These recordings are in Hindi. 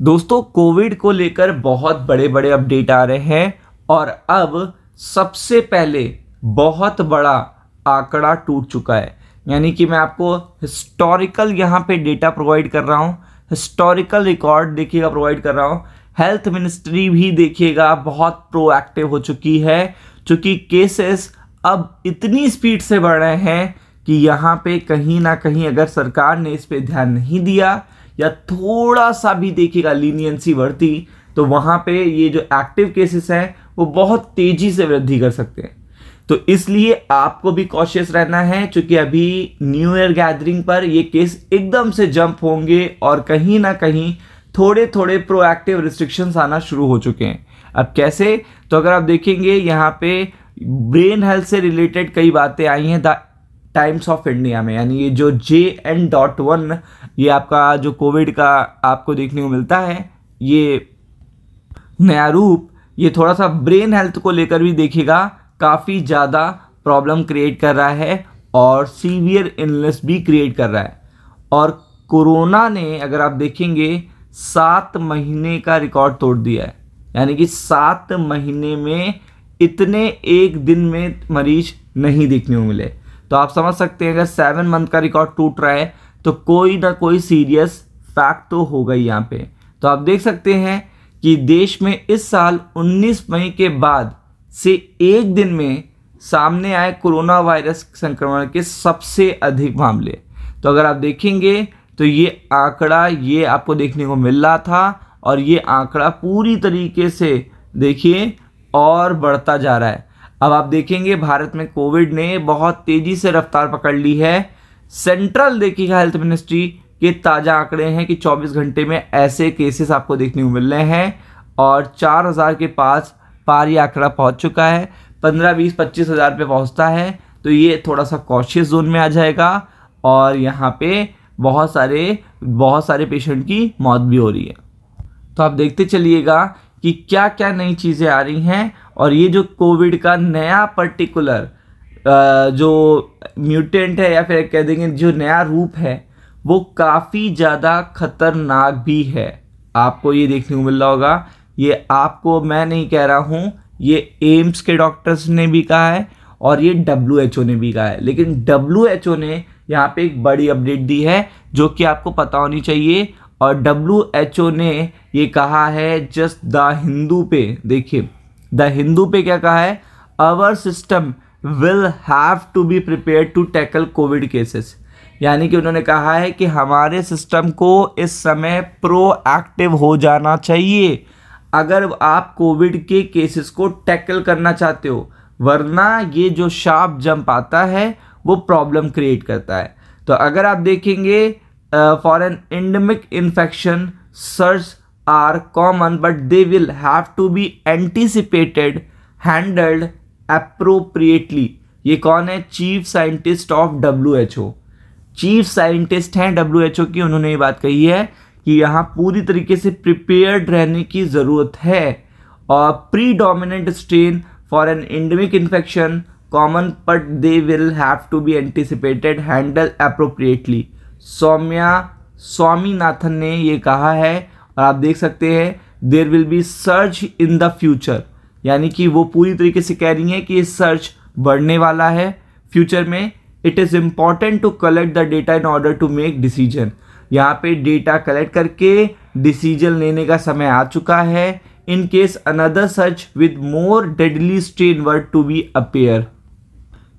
दोस्तों, कोविड को लेकर बहुत बड़े बड़े अपडेट आ रहे हैं और अब सबसे पहले बहुत बड़ा आंकड़ा टूट चुका है। यानी कि मैं आपको हिस्टोरिकल यहाँ पे डेटा प्रोवाइड कर रहा हूँ। हिस्टोरिकल रिकॉर्ड देखिएगा, प्रोवाइड कर रहा हूँ। हेल्थ मिनिस्ट्री भी देखिएगा, बहुत प्रोएक्टिव हो चुकी है। चूँकि केसेस अब इतनी स्पीड से बढ़ रहे हैं कि यहाँ पे कहीं ना कहीं अगर सरकार ने इस पर ध्यान नहीं दिया या थोड़ा सा भी देखिएगा लीनियंसी बढ़ती तो वहाँ पे ये जो एक्टिव केसेस हैं, वो बहुत तेज़ी से वृद्धि कर सकते हैं। तो इसलिए आपको भी कॉशियस रहना है क्योंकि अभी न्यू ईयर गैदरिंग पर ये केस एकदम से जंप होंगे और कहीं ना कहीं थोड़े थोड़े प्रोएक्टिव रिस्ट्रिक्शंस आना शुरू हो चुके हैं। अब कैसे? तो अगर आप देखेंगे, यहाँ पे ब्रेन हेल्थ से रिलेटेड कई बातें आई हैं, द टाइम्स ऑफ़ इंडिया में, यानी ये जो जे एन डॉट वन ये आपका जो कोविड का आपको देखने को मिलता है, ये नया रूप, ये थोड़ा सा ब्रेन हेल्थ को लेकर भी देखेगा, काफ़ी ज़्यादा प्रॉब्लम क्रिएट कर रहा है और सीवियर इलनेस भी क्रिएट कर रहा है। और कोरोना ने, अगर आप देखेंगे, सात महीने का रिकॉर्ड तोड़ दिया है। यानी कि सात महीने में इतने एक दिन में मरीज़ नहीं देखने को मिले। तो आप समझ सकते हैं, अगर सेवन मंथ का रिकॉर्ड टूट रहा है तो कोई ना कोई सीरियस फैक्ट तो होगा ही यहाँ पे। तो आप देख सकते हैं कि देश में इस साल 19 मई के बाद से एक दिन में सामने आए कोरोना वायरस संक्रमण के सबसे अधिक मामले। तो अगर आप देखेंगे तो ये आंकड़ा, ये आपको देखने को मिल रहा था और ये आंकड़ा पूरी तरीके से देखिए और बढ़ता जा रहा है। अब आप देखेंगे भारत में कोविड ने बहुत तेज़ी से रफ्तार पकड़ ली है। सेंट्रल देखिएगा हेल्थ मिनिस्ट्री के ताज़ा आंकड़े हैं कि 24 घंटे में ऐसे केसेस आपको देखने को मिल रहे हैं और 4000 के पास पार ये आंकड़ा पहुँच चुका है। 15 बीस, पच्चीस हज़ार पे पहुँचता है। तो ये थोड़ा सा कॉशियस जोन में आ जाएगा और यहाँ पे बहुत सारे बहुत सारे पेशेंट की मौत भी हो रही है। तो आप देखते चलिएगा कि क्या क्या नई चीज़ें आ रही हैं और ये जो कोविड का नया पर्टिकुलर जो म्यूटेंट है या फिर कह देंगे जो नया रूप है, वो काफ़ी ज़्यादा खतरनाक भी है। आपको ये देखने को मिल रहा होगा। ये आपको मैं नहीं कह रहा हूँ, ये एम्स के डॉक्टर्स ने भी कहा है और ये डब्ल्यू एच ओ ने भी कहा है। लेकिन डब्ल्यू एच ओ ने यहाँ पे एक बड़ी अपडेट दी है, जो कि आपको पता होनी चाहिए। और डब्ल्यू एच ओ ने ये कहा है जस्ट द हिंदू पे, देखिए। द हिंदू पे क्या कहा है? Our system will have to be prepare to tackle covid cases यानी कि उन्होंने कहा है कि हमारे सिस्टम को इस समय प्रोएक्टिव हो जाना चाहिए। अगर आप कोविड के केसेस को टैकल करना चाहते हो, वरना ये जो शार्प जंप आता है, वो प्रॉब्लम क्रिएट करता है। तो अगर आप देखेंगे for an endemic infection surge are common but they will have to be anticipated handled appropriately ये कौन है? Chief scientist of W H O chief scientist हैं डब्ल्यू एच ओ की, उन्होंने ये बात कही है कि यहाँ पूरी तरीके से प्रिपेयर्ड रहने की ज़रूरत है। और predominant strain for an endemic infection common but they will have to be anticipated handle appropriately Soumya Swaminathan ने ये कहा है और आप देख सकते हैं there will be surge in the future यानी कि वो पूरी तरीके से कह रही हैं कि ये सर्च बढ़ने वाला है फ्यूचर में. It is important to collect the data in order to make decision यहाँ पे डेटा कलेक्ट करके डिसीज़न लेने का समय आ चुका है in case another surge with more deadly strain were to be appear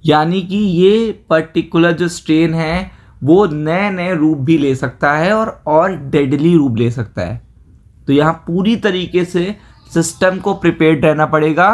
यानी कि ये पर्टिकुलर जो स्ट्रेन है, वो नए नए रूप भी ले सकता है और और डेडली रूप ले सकता है। तो यहाँ पूरी तरीके से सिस्टम को प्रिपेयर्ड रहना पड़ेगा।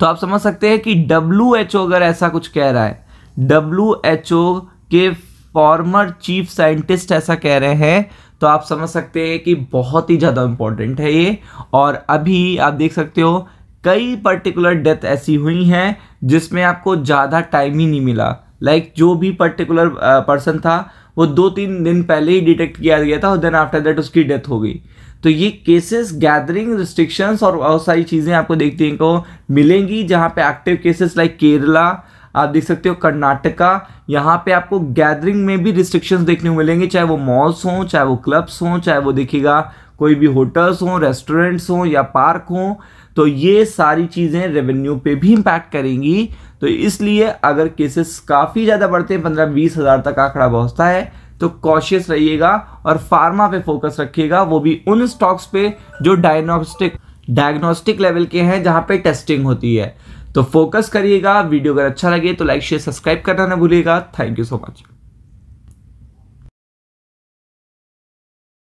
तो आप समझ सकते हैं कि डब्ल्यू एच ओ अगर ऐसा कुछ कह रहा है डब्ल्यू एच ओ के फॉर्मर चीफ साइंटिस्ट ऐसा कह रहे हैं तो आप समझ सकते हैं कि बहुत ही ज़्यादा इंपॉर्टेंट है ये। और अभी आप देख सकते हो कई पर्टिकुलर डेथ ऐसी हुई हैं जिसमें आपको ज़्यादा टाइम ही नहीं मिला। लाइक like, जो भी पर्टिकुलर पर्सन था वो दो तीन दिन पहले ही डिटेक्ट किया गया था और देन आफ्टर दैट उसकी डेथ हो गई। तो ये केसेस गैदरिंग रिस्ट्रिक्शंस और बहुत सारी चीज़ें आपको देखने को मिलेंगी, जहाँ पे एक्टिव केसेस लाइक केरला आप देख सकते हो कर्नाटका यहाँ पे आपको गैदरिंग में भी रिस्ट्रिक्शंस देखने को मिलेंगे, चाहे वो मॉल्स हों, चाहे वो क्लब्स हों, चाहे वो देखिएगा, कोई भी होटल्स हों रेस्टोरेंट्स हों या पार्क हों तो ये सारी चीज़ें रेवेन्यू पे भी इम्पैक्ट करेंगी। तो इसलिए अगर केसेस काफ़ी ज़्यादा बढ़ते हैं, पंद्रह बीस हज़ार तक आंकड़ा पहुँचता है तो कॉशियस रहिएगा और फार्मा पे फोकस रखिएगा, वो भी उन स्टॉक्स पे जो डायग्नोस्टिक डायग्नोस्टिक लेवल के हैं जहाँ पे टेस्टिंग होती है। तो फोकस करिएगा वीडियो अगर अच्छा लगे तो लाइक शेयर सब्सक्राइब करना ना भूलिएगा। Thank you so much